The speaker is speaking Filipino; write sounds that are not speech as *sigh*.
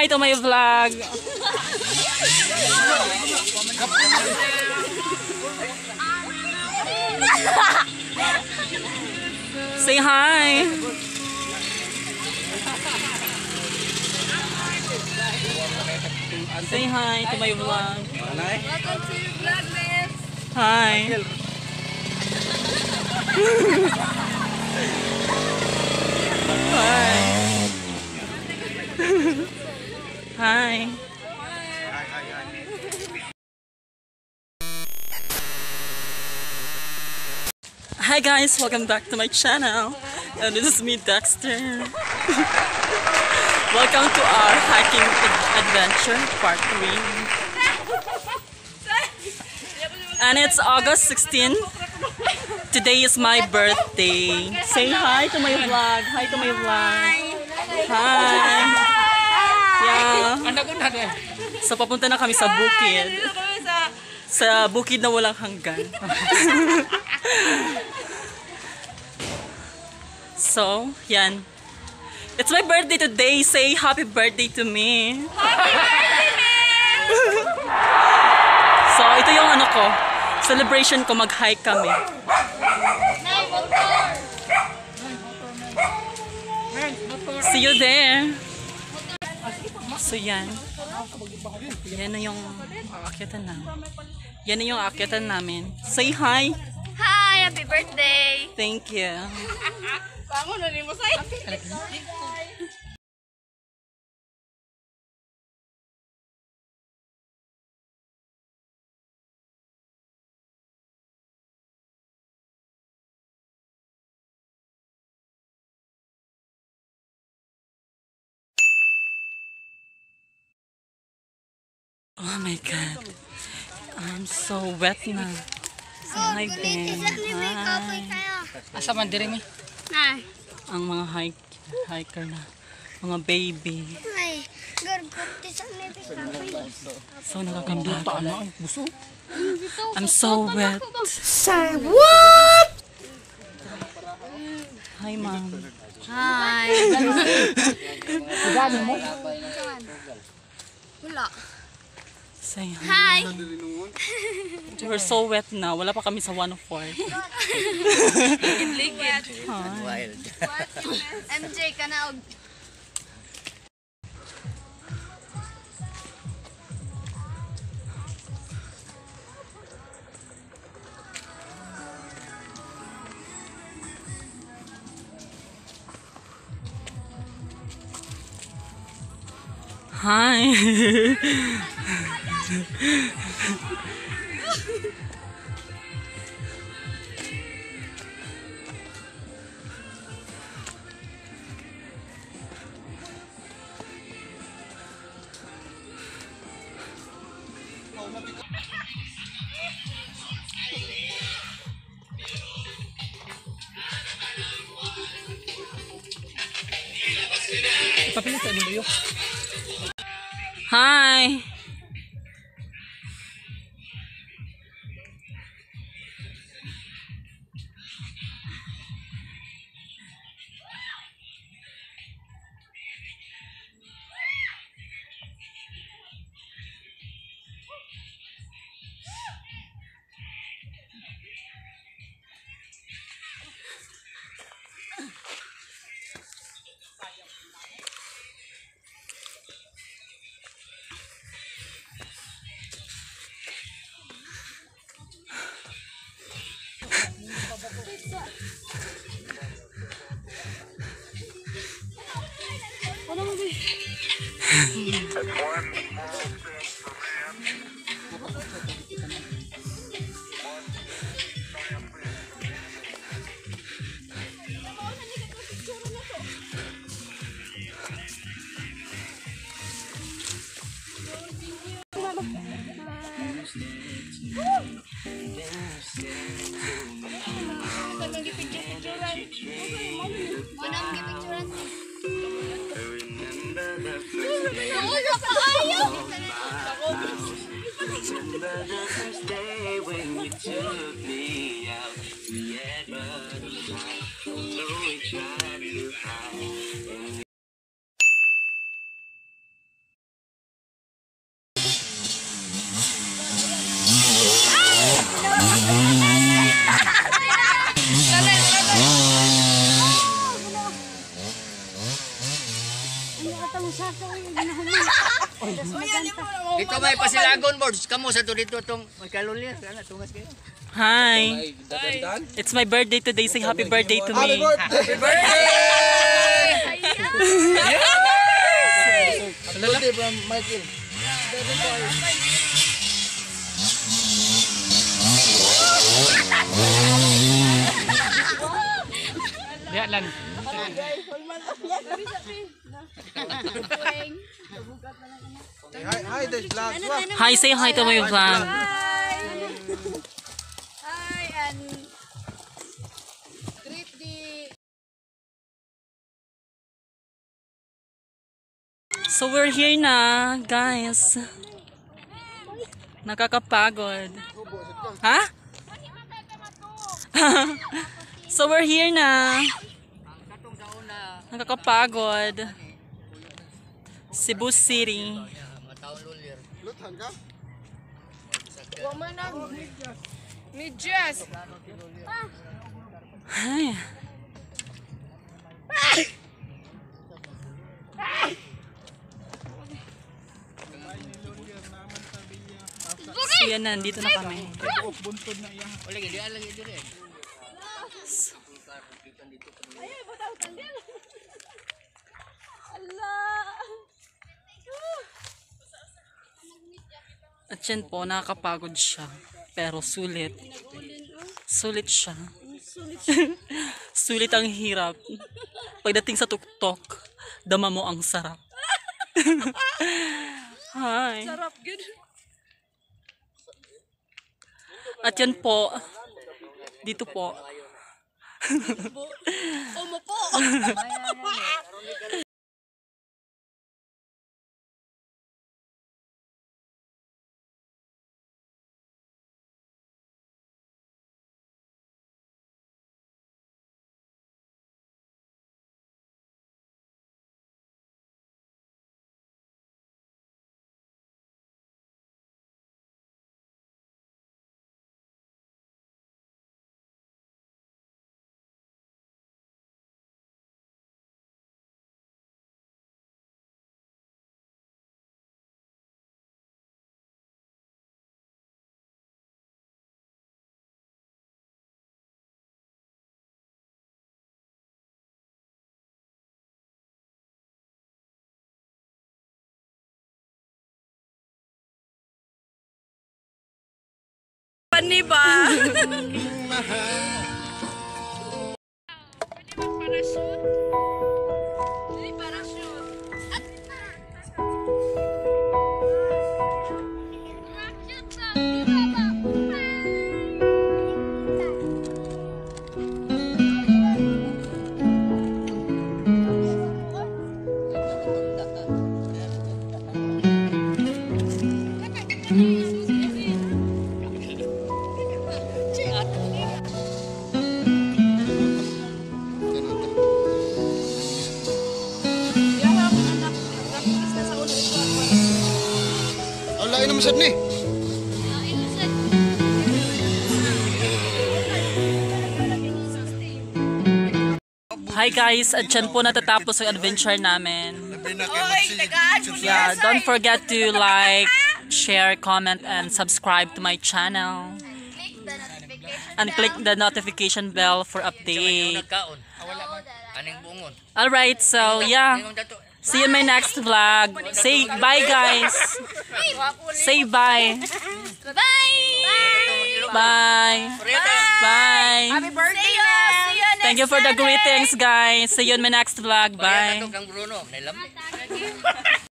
hi to my vlog. *laughs* Say hi. Say hi to my vlog. Welcome to your. Hi. Hi. *laughs* Hi. Hi guys, welcome back to my channel. And this is me, Dexter. *laughs* welcome to our hiking adventure, part 3. And it's August 16. Today is my birthday. Say hi to my vlog. Hi to my vlog. Hi. Yeah. Anak ko na eh. So papunta na kami sa bukid. Sa... Sa bukid na walang hanggan. *laughs* so, yan. It's my birthday today. Say happy birthday to me. so, ito yung ano ko. Celebration ko. Mag-hike kami. See you there. So, yan. Yan na yung aakyatan namin. Yan na yung aakyatan namin. Say hi. Hi! Happy birthday! Thank you. *laughs* Bango na ni mo say. Oh my God. I'm so wet na. Say hi, Ben. Hi. Asa man diri mi? Ay. Ang mga hike, hiker na. Mga baby. Sa nipis So nakakambata. Ano ay buso. I'm so wet. Say what? Hi, ma'am. Hi. Gani mo? Wala. Say hi. *laughs* We're so wet na. Wala pa kami sa 104. Ligid. Hi. MJ ka na og Hi. *laughs* Hi. Yes. *laughs* 我呀 Dito may pasilagon boards. Kamu sa to dito tong may kalulir. Kana tungas kayo. Hi. It's my birthday today. Say happy birthday to me. Birthday from Michael. Diya lang. Hi, hi, this vlog. Hi, say hi to my vlog. Hi, and greet the So we're here na, guys. Nakakapagod. Ha? *laughs* so we're here na. Nakakapagod. Cebu City. Mataon lulir. Luthan ka? Medyas. Ay. So yan na, nandito na kami. Wala gid di lang gid dire. At yan po, nakakapagod siya. Pero sulit. Sulit siya. *laughs* sulit ang hirap. Pagdating sa tuktok, dama mo ang sarap. *laughs* Hi. Sarap, good. At yan po, dito po. *laughs* Ang lain *laughs* sad ni. Hi guys, at dyan po natatapos ang adventure namin. Yeah, don't forget to like, share, comment, and subscribe to my channel. click the notification And click the notification bell for update. Alright, so yeah. See you in my next vlog. Say bye guys. Say bye. Bye! Bye. Bye. birthday na! See you Thank you for the greetings guys. See you in my next vlog. Bye. *laughs*